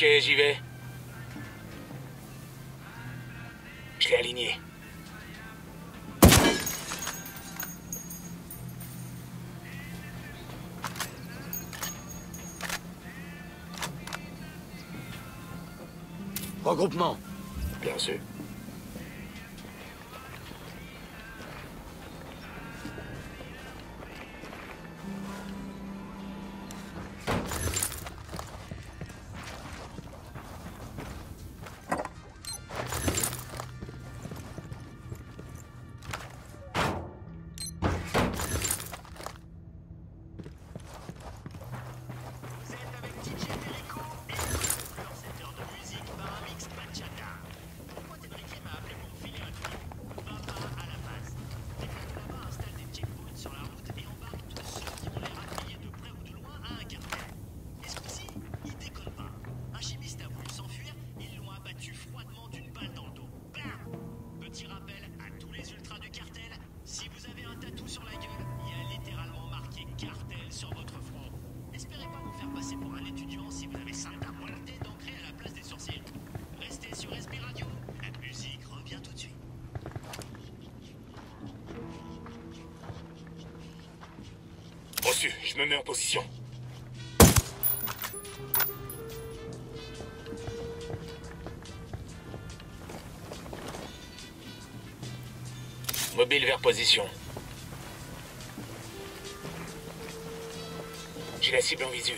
Ok, j'y vais. Je l'ai aligné. Regroupement. Bien sûr. Je me mets en position. Mobile vers position. J'ai la cible en visu.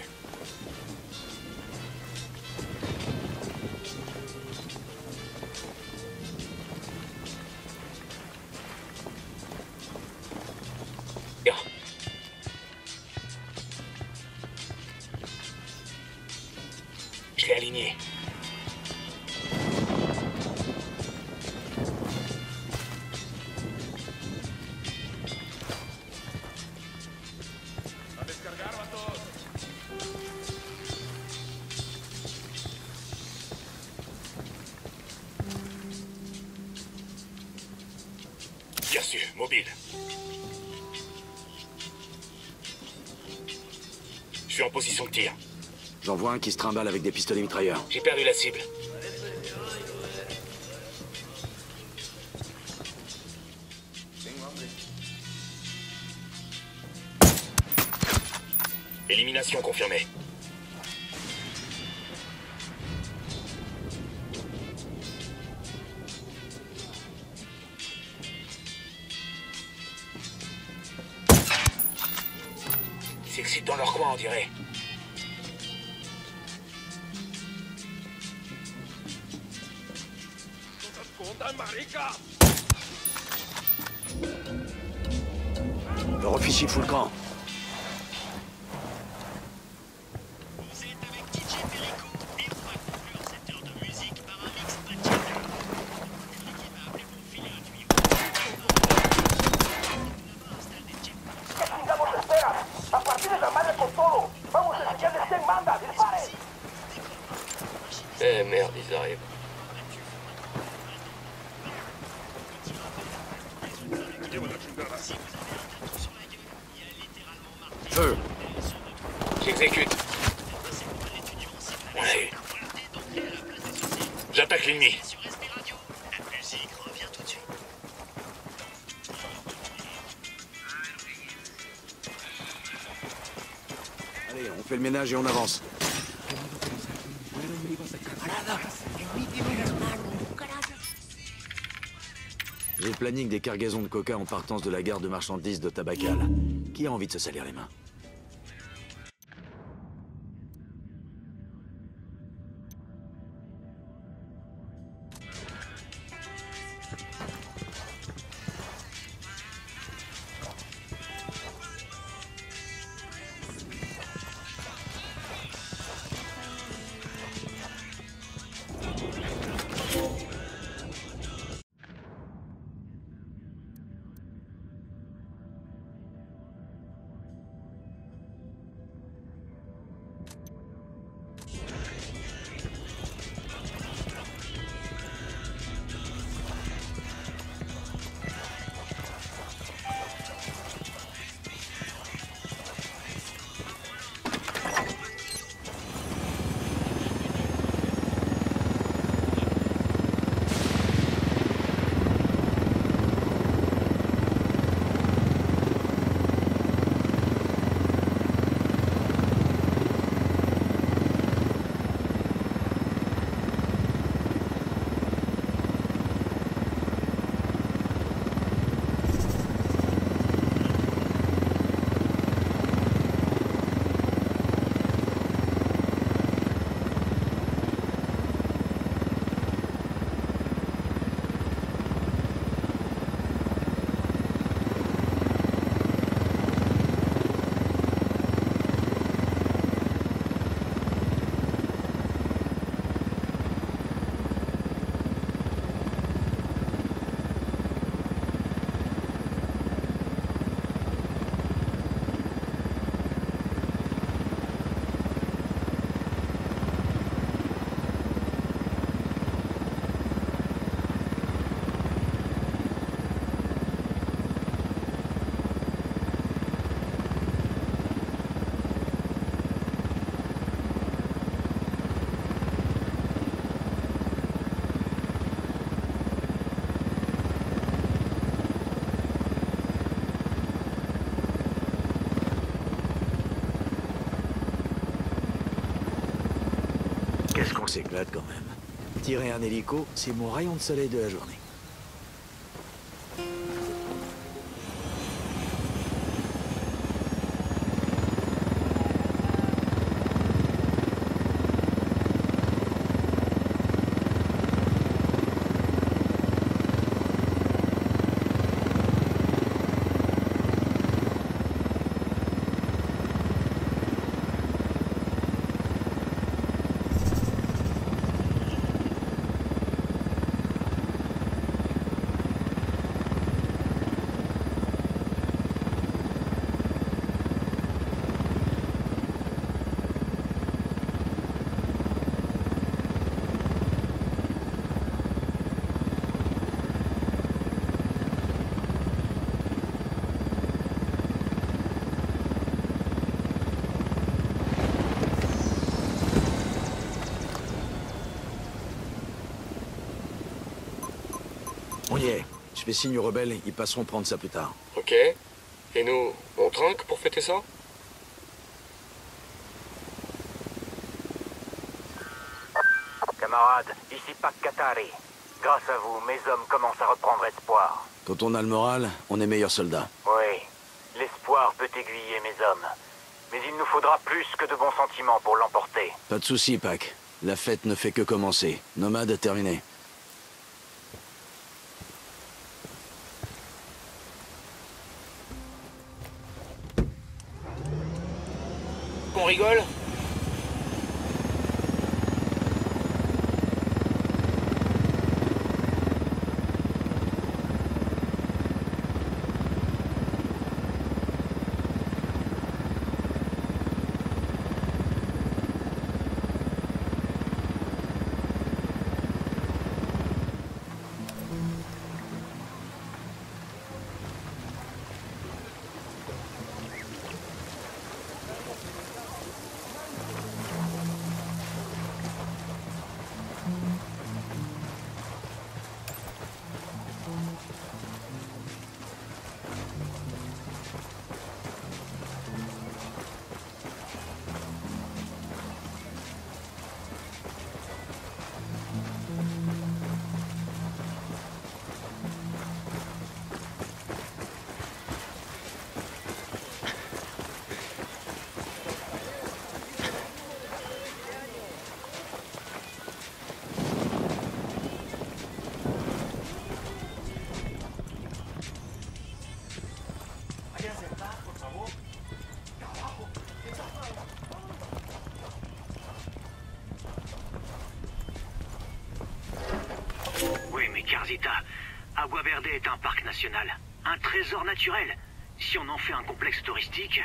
J'en vois un qui se trimballe avec des pistolets mitrailleurs. J'ai perdu la cible. Élimination confirmée. Ils s'excitent dans leur coin, on dirait. Le On fait le ménage et on avance. J'ai planning des cargaisons de coca en partance de la gare de marchandises de Tabacal. Qui a envie de se salir les mains? Qu'on s'éclate quand même. Tirer un hélico, c'est mon rayon de soleil de la journée. On y est. Je fais signe aux rebelles, ils passeront prendre ça plus tard. Ok. Et nous, on trinque pour fêter ça? Camarades, ici Pac Katari. Grâce à vous, mes hommes commencent à reprendre espoir. Quand on a le moral, on est meilleur soldat. Oui, l'espoir peut aiguiller mes hommes. Mais il nous faudra plus que de bons sentiments pour l'emporter. Pas de soucis, Pac. La fête ne fait que commencer. Nomade terminé. Qu'on rigole Oui, mais Karzita, Agua Verde est un parc national. Un trésor naturel. Si on en fait un complexe touristique...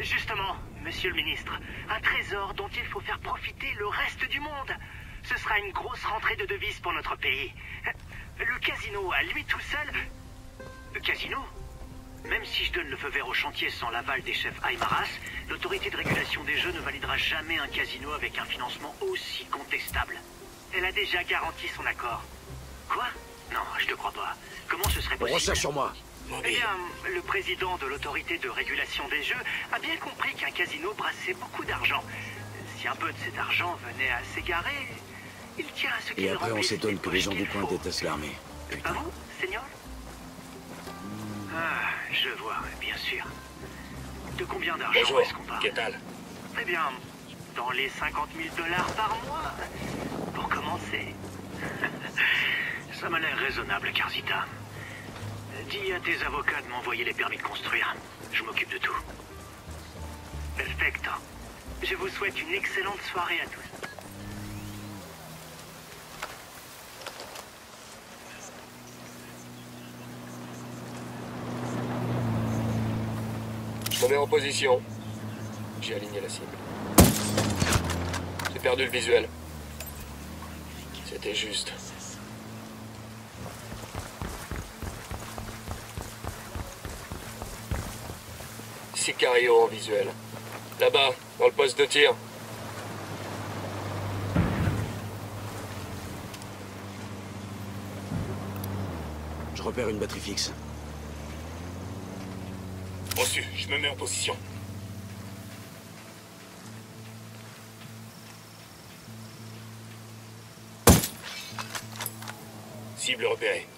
Justement, monsieur le ministre, un trésor dont il faut faire profiter le reste du monde. Ce sera une grosse rentrée de devises pour notre pays. Le casino, à lui tout seul... Le casino Même si je donne le feu vert au chantier sans l'aval des chefs Aymaras, l'autorité de régulation des jeux ne validera jamais un casino avec un financement aussi contestable. Elle a déjà garanti son accord. Quoi? Non, je te crois pas. Comment ce serait possible? Recherche sur moi. Eh bien, le président de l'autorité de régulation des jeux a bien compris qu'un casino brassait beaucoup d'argent. Si un peu de cet argent venait à s'égarer, il tient à ce qu'il Et après, on s'étonne les que les gens du coin détestent l'armée. Putain. vous, Seigneur? Ah, je vois, bien sûr. De combien d'argent est-ce qu'on parle qu'est-ce que Eh bien, dans les 50 000 dollars par mois, pour commencer. Ça m'a l'air raisonnable, Karzita. Dis à tes avocats de m'envoyer les permis de construire. Je m'occupe de tout. Perfecto. Je vous souhaite une excellente soirée à tous. Me mets en position. J'ai aligné la cible. J'ai perdu le visuel. C'était juste. Sicario en visuel. Là-bas, dans le poste de tir. Je repère une batterie fixe. Reçu, je me mets en position. Cible repérée.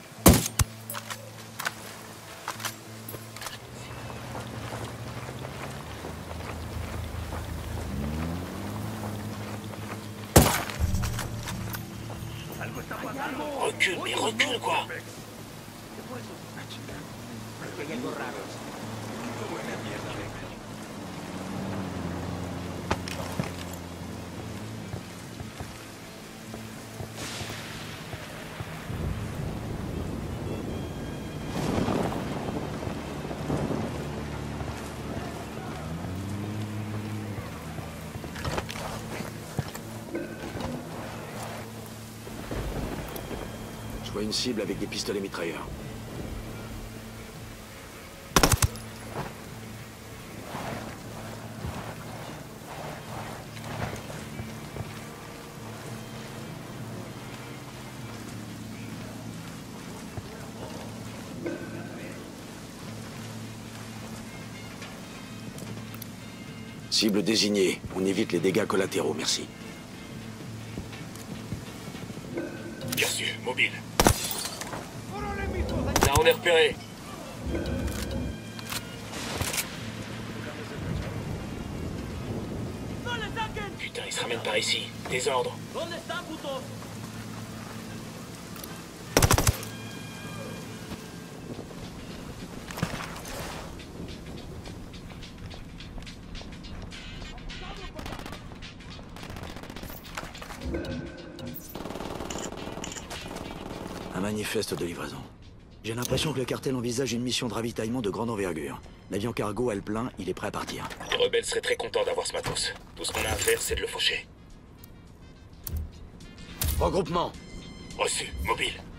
Recule, mais recule quoi Vois une cible avec des pistolets mitrailleurs. Cible désignée. On évite les dégâts collatéraux, merci. Désordre. Un manifeste de livraison. J'ai l'impression que le cartel envisage une mission de ravitaillement de grande envergure. L'avion cargo a le plein, il est prêt à partir. Les rebelles seraient très contents d'avoir ce matos. Tout ce qu'on a à faire, c'est de le faucher. Regroupement Reçu. Mobile.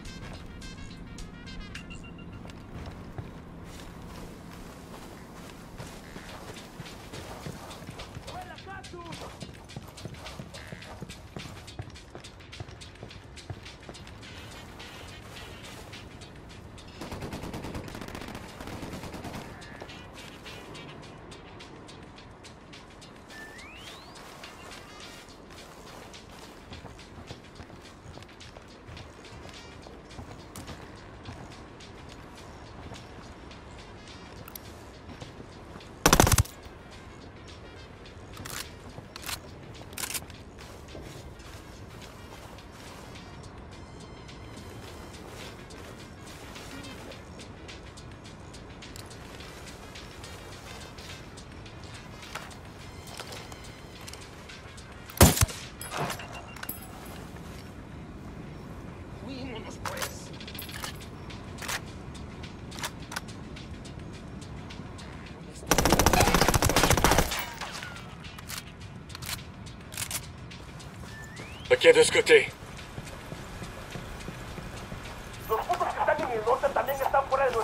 De nuestro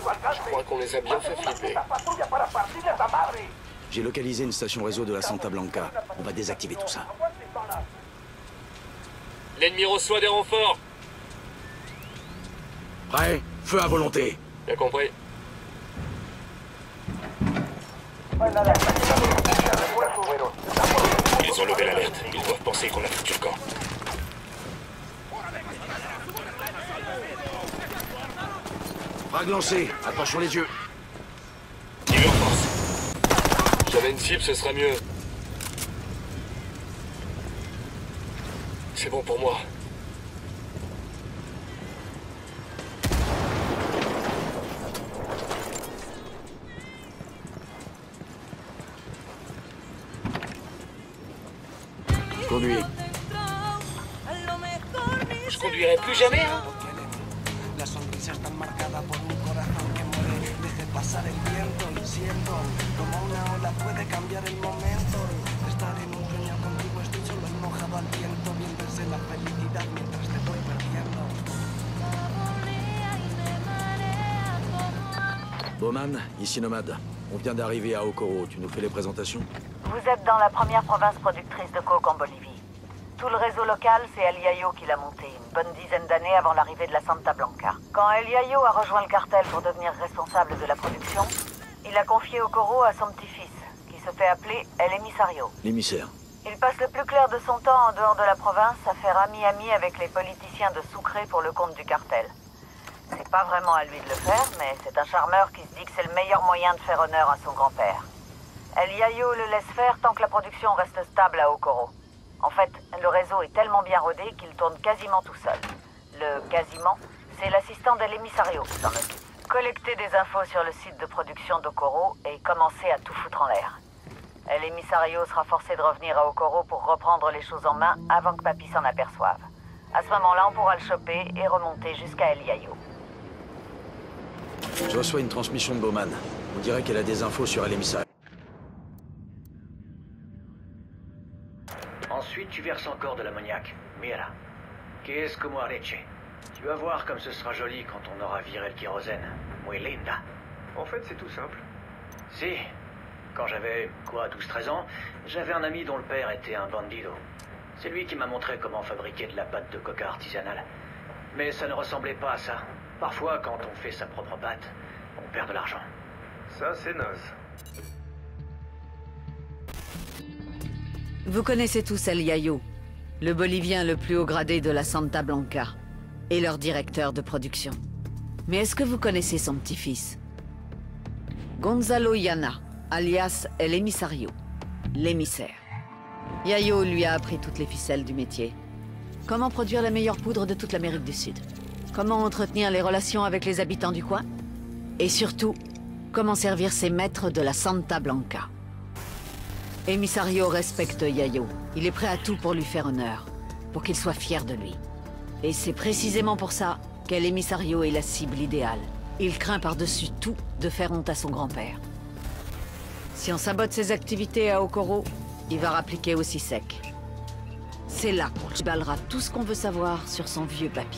alcance. Je crois qu'on les a bien fait flipper. J'ai localisé une station réseau de la Santa Blanca. On va désactiver tout ça. L'ennemi reçoit des renforts. Prêt? Feu à volonté Bien compris. Ils ont levé l'alerte. Ils doivent penser qu'on a foutu le camp. Frag lancé Attention les yeux. J'avais une cible, ce sera mieux. C'est bon pour moi. Conduis. Je conduirai plus jamais, hein cambiar el momento. Estar en un sueño contigo estoy solo enojado al viento, viéndose la felicidad mientras te voy perdiendo. Bowman, ici Nomade. On vient d'arriver à Okoro. Tu nous fais les présentations? Vous êtes dans la première province productrice de coke en Bolivie. Tout le réseau local, c'est El Yayo qui l'a monté, une bonne dizaine d'années avant l'arrivée de la Santa Blanca. Quand El Yayo a rejoint le cartel pour devenir responsable de la production, il a confié Okoro à son petit-fils, se fait appeler El. L'émissaire. Il passe le plus clair de son temps en dehors de la province à faire ami-ami avec les politiciens de Sucre pour le compte du cartel. C'est pas vraiment à lui de le faire, mais c'est un charmeur qui se dit que c'est le meilleur moyen de faire honneur à son grand-père. El Yayo le laisse faire tant que la production reste stable à Okoro. En fait, le réseau est tellement bien rodé qu'il tourne quasiment tout seul. Le quasiment, c'est l'assistant de l'émissario qui s'en occupe. Collecter des infos sur le site de production d'Okoro et commencer à tout foutre en l'air. El Emissario sera forcé de revenir à Okoro pour reprendre les choses en main avant que Papy s'en aperçoive. À ce moment-là, on pourra le choper et remonter jusqu'à El Yayo. Je reçois une transmission de Bowman. On dirait qu'elle a des infos sur l'émissaire. Ensuite, tu verses encore de l'ammoniac. Mira. Qu'est-ce que moi leche Tu vas voir comme ce sera joli quand on aura viré le kérosène. Muy linda. En fait, c'est tout simple. Si. Quand j'avais, quoi, 12-13 ans, j'avais un ami dont le père était un bandido. C'est lui qui m'a montré comment fabriquer de la pâte de coca artisanale. Mais ça ne ressemblait pas à ça. Parfois, quand on fait sa propre pâte, on perd de l'argent. Ça, c'est naze. Vous connaissez tous El Yayo, le Bolivien le plus haut gradé de la Santa Blanca, et leur directeur de production. Mais est-ce que vous connaissez son petit-fils Gonzalo Yana, alias El Emisario, l'émissaire. Yayo lui a appris toutes les ficelles du métier. Comment produire la meilleure poudre de toute l'Amérique du Sud? Comment entretenir les relations avec les habitants du coin? Et surtout, comment servir ses maîtres de la Santa Blanca? Emisario respecte Yayo. Il est prêt à tout pour lui faire honneur, pour qu'il soit fier de lui. Et c'est précisément pour ça qu'El Emisario est la cible idéale. Il craint par-dessus tout de faire honte à son grand-père. Si on sabote ses activités à Okoro, il va rappliquer aussi sec. C'est là qu'on balera tout ce qu'on veut savoir sur son vieux papy.